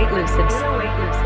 08 Lucids.